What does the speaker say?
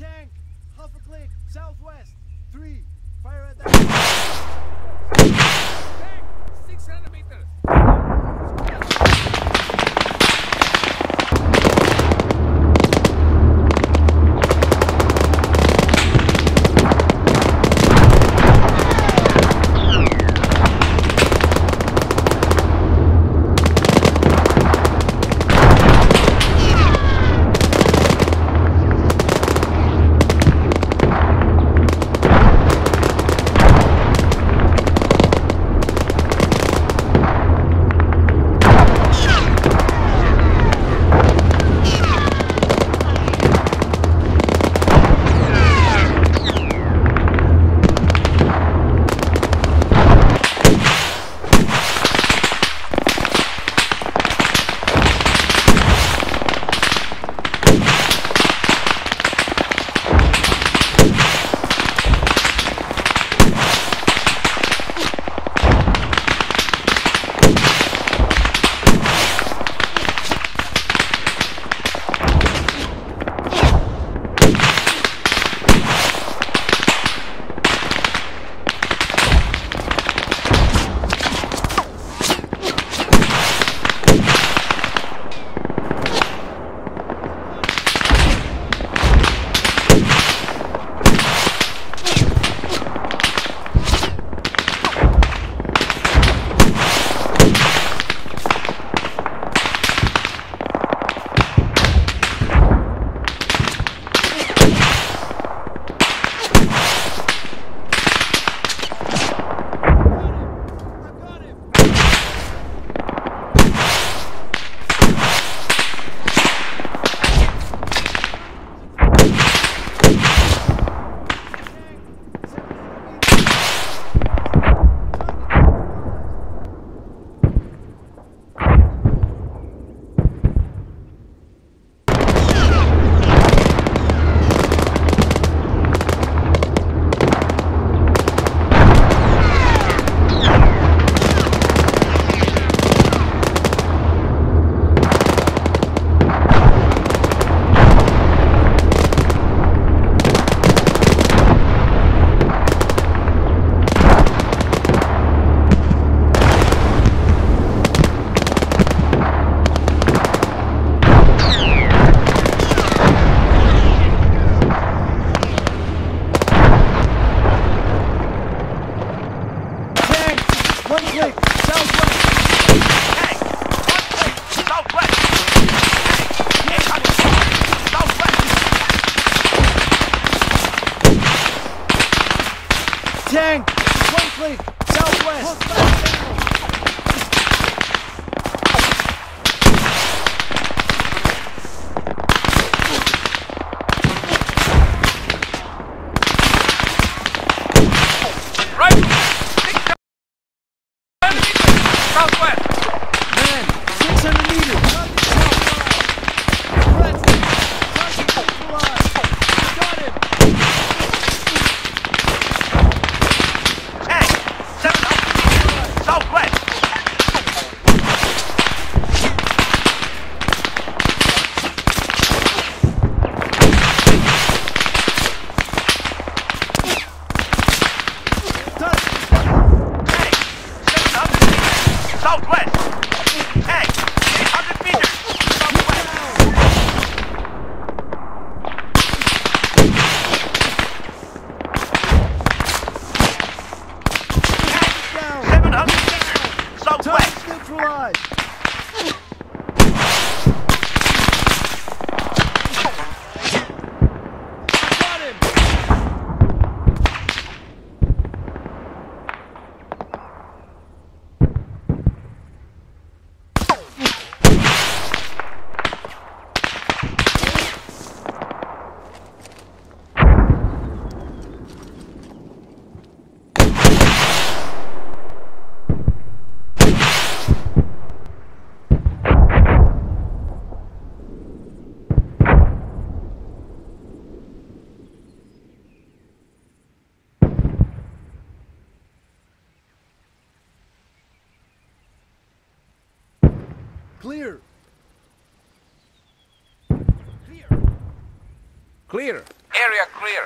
tank, half a click, southwest, three, fire at Southwest. southwest. Clear. Area clear.